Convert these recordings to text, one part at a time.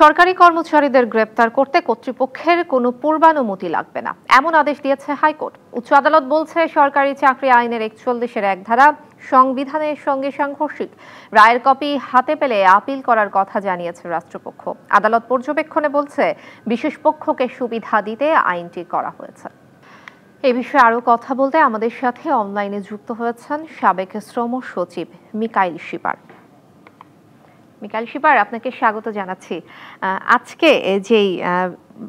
সরকারি কর্মচারীদের গ্রেপ্তার করতে কর্তৃপক্ষের কোনো পূর্বানুমতি লাগবে না। এমন আদেশ দিয়েছে হাইকোর্ট। উচ্চ আদালত বলছে, সরকারি চাকরি আইনের একচল্লিশের এক ধারা সংবিধানের সঙ্গে সাংঘর্ষিক। রায়ের কপি হাতে পেলে আপিল করার কথা জানিয়েছে রাষ্ট্রপক্ষ। আদালত পর্যবেক্ষণে বলছে, বিশেষ পক্ষকে সুবিধা দিতে আইনটি করা হয়েছে। এ বিষয়ে আরও কথা বলতে আমাদের সাথে অনলাইনে যুক্ত হয়েছেন সাবেক শ্রম সচিব মিকাইল শিপার। মিকাইল শিপার, আপনাকে স্বাগত জানাচ্ছি। আজকে যেই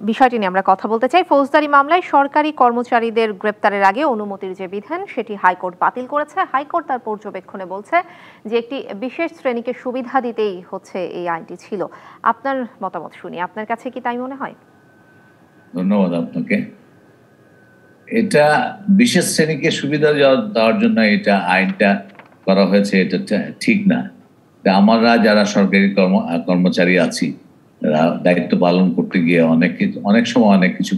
বিষয়টি নিয়ে আমরা কথা বলতে চাই, ফৌজদারি মামলায় সরকারি কর্মচারীদের গ্রেপ্তারের আগে অনুমতির যে বিধান, সেটি হাইকোর্ট বাতিল করেছে। হাইকোর্ট তার পর্যবেক্ষণে বলছে যে একটি বিশেষ শ্রেণীকে সুবিধা দিতেই হচ্ছে এই আইনটি ছিল। আপনার মতামত শুনি, আপনার কাছে কি তাই মনে হয়? ধন্যবাদ আপনাকে। এটা বিশেষ শ্রেণীকে সুবিধা দেওয়ার জন্য এটা আইনটা করা হয়েছে, এটা ঠিক না। আমরা যারা সরকারি কর্ম কর্মচারী আছি দায়িত্ব পালন করতে গিয়ে অনেক অনেক সময় অনেক কিছু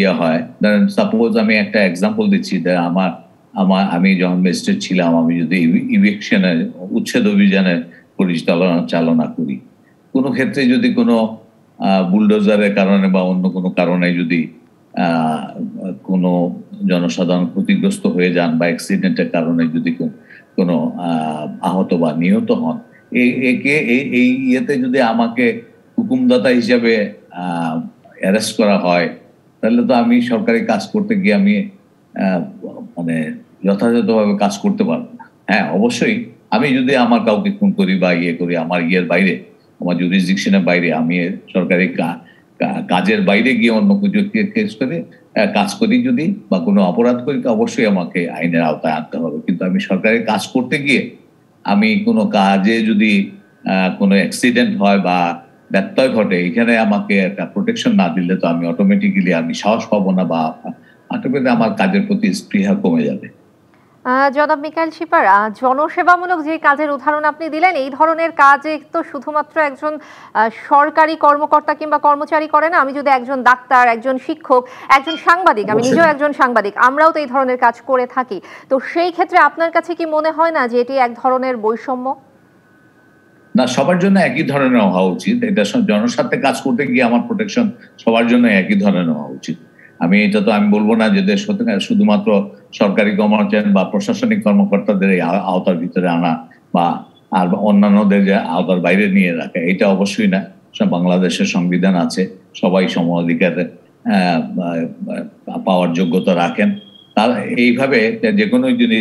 ইয়ে হয়। ধরেন সাপোজ আমি একটা এক্সাম্পল দিচ্ছি, যে আমার আমার, আমি যখন ম্যাজিস্ট্রেট ছিলাম, আমি যদি ইভিকশনের উচ্ছেদ অভিযানের পরিচালনা, চালনা করি। কোনো ক্ষেত্রে যদি কোনো বুলডোজারের কারণে বা অন্য কোনো কারণে যদি কোনো জনসাধারণ ক্ষতিগ্রস্ত হয়ে যান বা অ্যাক্সিডেন্টের কারণে যদি কোনো আহত বা নিহত হন একে এই ইয়েতে যদি আমাকে হুকুমদাতা হিসাবে অ্যারেস্ট করা হয়, তাহলে তো আমি সরকারি কাজ করতে গিয়ে আমি মানে যথাযথভাবে কাজ করতে পারব না। হ্যাঁ অবশ্যই আমি যদি আমার কাউকে খুন করি বা ইয়ে করি, আমার ইয়ের বাইরে, আমার জুরিসডিকশনের বাইরে, আমি সরকারি কাজের বাইরে গিয়ে অন্য কিছু কেস করে কাজ করি যদি বা কোনো অপরাধ করি তো অবশ্যই আমাকে আইনের আওতায় আনতে হবে। কিন্তু আমি সরকারি কাজ করতে গিয়ে আমি কোনো কাজে যদি কোনো অ্যাক্সিডেন্ট হয় বা ব্যত্যয় ঘটে, এখানে আমাকে একটা প্রোটেকশন না দিলে তো আমি অটোমেটিক্যালি আমি সাহস পাবো না বা অটোমেটিক আমার কাজের প্রতি স্পৃহা কমে যাবে। জনাব মিকাইল শিপার জনসেবামূলক যে কাজের উদাহরণ আপনি দিলেন এই ধরনের কাজে তো শুধুমাত্র একজন সরকারি কর্মকর্তা কিংবা কর্মচারী করে না আমি যদি একজন ডাক্তার একজন শিক্ষক একজন সাংবাদিক আমি নিজেও একজন সাংবাদিক আমরাও তো এই ধরনের কাজ করে থাকি। তো সেই ক্ষেত্রে আপনার কাছে কি মনে হয় না যে এটি এক ধরনের বৈষম্য? না সবার জন্য একই ধরনের হওয়া উচিত। এটা জনস্বার্থে কাজ করতে গিয়ে আমার প্রোটেকশন সবার জন্য একই ধরনের হওয়া উচিত। আমি এটা তো আমি বলব না যে দেশ শুধুমাত্র সরকারি কর্মচারী বা প্রশাসনিক কর্মকর্তাদের এই আওতার ভিতরে আনা বা আর অন্যান্যদের যে আওতার বাইরে নিয়ে রাখা, এটা অবশ্যই না। বাংলাদেশের সংবিধান আছে, সবাই সম অধিকার পাওয়ার যোগ্যতা রাখেন। তার এইভাবে যে কোনো যদি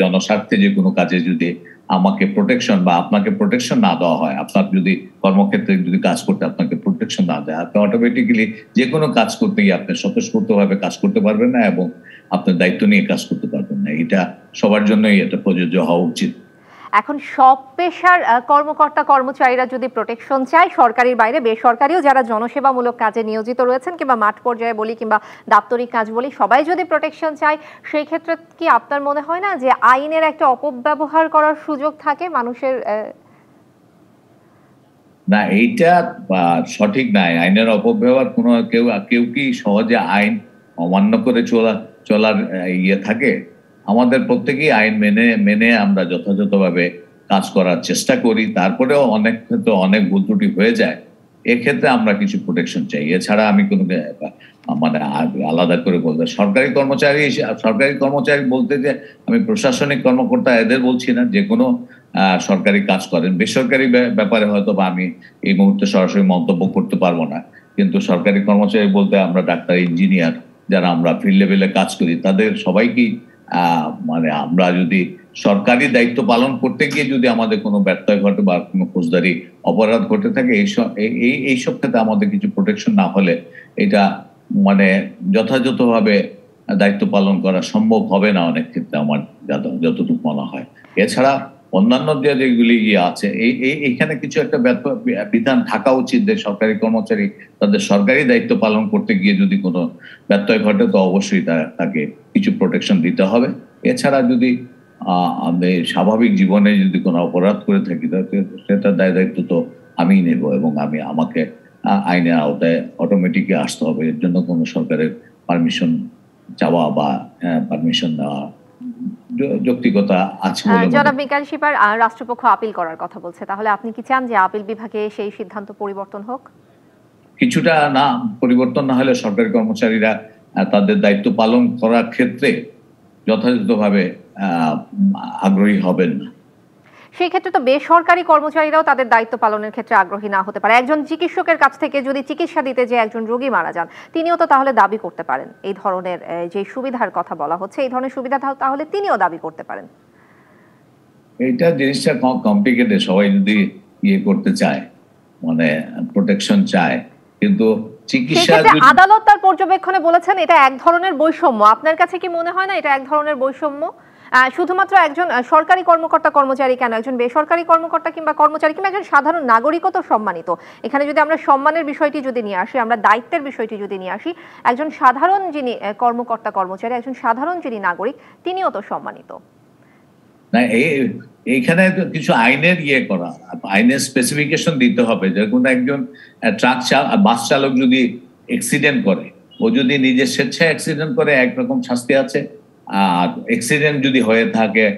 জনস্বার্থে যে কোনো কাজে যদি আমাকে প্রোটেকশন বা আপনাকে প্রোটেকশন না দেওয়া হয়, আপনার যদি কর্মক্ষেত্রে যদি কাজ করতে আপনাকে প্রোটেকশন না দেয়, আপনি অটোমেটিক্যালি যে কোনো কাজ করতে গিয়ে আপনি স্বতঃস্ফূর্তভাবে কাজ করতে পারবেন না এবং আপনার দায়িত্ব নিয়ে কাজ করতে পারবেন না। এটা সবার জন্যই এটা প্রযোজ্য হওয়া উচিত। এখন সব পেশার কর্মকর্তা, কর্মচারীরা যদি প্রোটেকশন চায়, সরকারির বাইরে, বেসরকারিও যারা জনসেবামূলক কাজে নিয়োজিত রয়েছেন কিংবা মাঠ পর্যায়ে বলি কিংবা দাপ্তরিক কাজ বলি, সবাই যদি প্রোটেকশন চায়, সেই ক্ষেত্রে কি আপনার মনে হয় না যে আইনের একটা অপব্যবহার করার সুযোগ থাকে মানুষের না, এইটা সঠিক নাই আইনের অপব্যবহার কোনো কেউ কেউ কি সহজে আইন অমান্য করে চলা, চলার ইয়ে থাকে? আমাদের প্রত্যেকেই আইন মেনে মেনে আমরা যথাযথভাবে কাজ করার চেষ্টা করি। তারপরেও অনেক ক্ষেত্রে অনেক ভুল ত্রুটি হয়ে যায়। এক্ষেত্রে আমরা কিছু প্রোটেকশন চাই। এছাড়া আমি কোনো মানে আলাদা করে বলতে, সরকারি কর্মচারী সরকারি কর্মচারী বলতে যে, আমি প্রশাসনিক কর্মকর্তা এদের বলছি না। যে কোনো সরকারি কাজ করেন। বেসরকারি ব্যাপারে হয়তো বা আমি এই মুহূর্তে সরাসরি মন্তব্য করতে পারব না। কিন্তু সরকারি কর্মচারী বলতে আমরা ডাক্তার, ইঞ্জিনিয়ার, যারা আমরা ফিল্ড লেভেলে কাজ করি, তাদের সবাইকেই মানে আমরা যদি সরকারি দায়িত্ব পালন করতে গিয়ে যদি আমাদের কোনো ব্যর্থয় ঘটে বা কোনো ফৌজদারি অপরাধ ঘটে থাকে, এই এইসব ক্ষেত্রে আমাদের কিছু প্রোটেকশন না হলে এটা মানে যথাযথভাবে দায়িত্ব পালন করা সম্ভব হবে না অনেক ক্ষেত্রে আমার যতটুকু মনে হয়। এছাড়া অন্যান্য যে যেগুলি আছে, এই এইখানে কিছু একটা বিধান থাকা উচিত যে সরকারি কর্মচারী তাদের সরকারি দায়িত্ব পালন করতে গিয়ে যদি কোনো ব্যত্যয় ঘটে, তো অবশ্যই তাকে কিছু প্রোটেকশন দিতে হবে। এছাড়া যদি স্বাভাবিক জীবনে যদি কোনো অপরাধ করে থাকি সেটা দায় দায়িত্ব তো আমি নেব এবং আমি, আমাকে আইনের আওতায় অটোমেটিকলি আসতে হবে। এর জন্য কোনো সরকারের পারমিশন চাওয়া বা পারমিশন নেওয়া য- যৌক্তিকতা আছে জনাব মিকাইল শিপার রাষ্ট্রপক্ষ আপিল করার কথা বলছে। তাহলে আপনি কি চান যে আপিল বিভাগে সেই সিদ্ধান্ত পরিবর্তন হোক? কিছুটা না পরিবর্তন না হলে সরকারি কর্মচারীরা তাদের দায়িত্ব পালন করার ক্ষেত্রে যথাযথভাবে আহ, আগ্রহী হবেন না। সেই ক্ষেত্রে তো বেসরকারি কর্মচারীরাও তাদের দায়িত্ব পালনের ক্ষেত্রে আগ্রহী না হতে পারে। একজন চিকিৎসকের কাছ থেকে যদি চিকিৎসা দিতে যে একজন রোগী মারা যান তিনিও তো তাহলে দাবি করতে পারেন। এই ধরনের যে সুবিধার কথা বলা হচ্ছে এই ধরনের সুবিধা তাহলে তিনিও দাবি করতে পারেন। এইটা জিনিসটা কমপ্লিকেটেড সবাই যদি ইয়ে করতে চায় মানে প্রোটেকশন চায়। কিন্তু চিকিৎসা আদালত তার পর্যবেক্ষণে বলেছেন এটা এক ধরনের বৈষম্য। আপনার কাছে কি মনে হয় না এটা এক ধরনের বৈষম্য? শুধুমাত্র একজন সরকারি কর্মকর্তা কর্মচারী কেন? একজন বেসরকারি কর্মকর্তা কিংবা কর্মচারী কিংবা একজন সাধারণ নাগরিকও তো সম্মানিত। এখানে যদি আমরা সম্মানের বিষয়টি যদি নিয়ে আসি, আমরা দায়িত্বের বিষয়টি যদি নিয়ে আসি, একজন সাধারণ যিনি কর্মকর্তা কর্মচারী, একজন সাধারণ যিনি নাগরিক, তিনিও তো সম্মানিত। না, এই- এইখানে কিছু আইনের ইয়ে করা, আইনের স্পেসিফিকেশন দিতে হবে। যেরকম একজন ট্রাক বাস চালক যদি অ্যাক্সিডেন্ট করে, ও যদি নিজের স্বেচ্ছায় অ্যাক্সিডেন্ট করে, একরকম শাস্তি আছে। আর অ্যাক্সিডেন্ট যদি হয়ে থাকে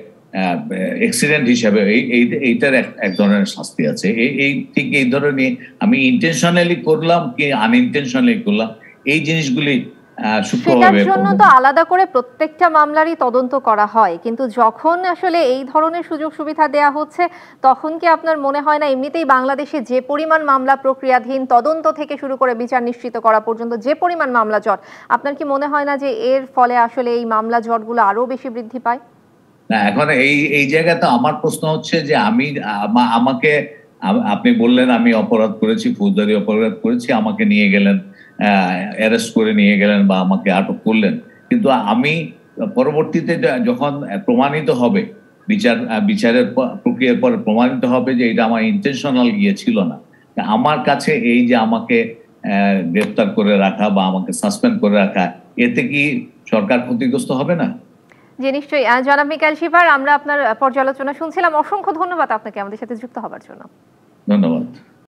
এক্সিডেন্ট হিসাবে এই, এই- এইটার এক- ধরনের শাস্তি আছে। এই ঠিক এই ধরনের আমি ইন্টেনশনালি করলাম কি আনইনটেনশনালি করলাম, এই জিনিসগুলি সেটার জন্য তো আলাদা করে প্রত্যেকটা মামলারই তদন্ত করা হয়। কিন্তু যখন আসলে এই ধরনের সুযোগ সুবিধা দেয়া হচ্ছে তখন কি আপনার মনে হয় না এমনিতেই বাংলাদেশে যে পরিমাণ মামলা প্রক্রিয়াধীন তদন্ত থেকে শুরু করে বিচার নিশ্চিত করা পর্যন্ত যে পরিমাণ মামলা জট আপনার কি মনে হয় না যে এর ফলে আসলে এই মামলা জটগুলো আরও বেশি বৃদ্ধি পায়? না এখন এই এই জায়গাতে আমার প্রশ্ন হচ্ছে যে আমি আমাকে আপনি বললেন, আমি অপরাধ করেছি, ফৌজদারি অপরাধ করেছি, আমাকে নিয়ে গেলেন অ্যারেস্ট করে নিয়ে গেলেন বা আমাকে আটক করলেন। কিন্তু আমি পরবর্তীতে যখন প্রমাণিত হবে, বিচার বিচারের প্রক্রিয়ার পর প্রমাণিত হবে যে এটা আমার ইন্টেনশনাল গিয়ে ছিল না। আমার কাছে এই যে আমাকে গ্রেফতার করে রাখা বা আমাকে সাসপেন্ড করে রাখা, এতে কি সরকার ক্ষতিগ্রস্ত হবে না? যে নিশ্চয়ই। জনাব মিকাইল শিপার আমরা আপনার পর্যালোচনা শুনছিলাম। অসংখ্য ধন্যবাদ আপনাকে আমাদের সাথে যুক্ত হবার জন্য। ধন্যবাদ।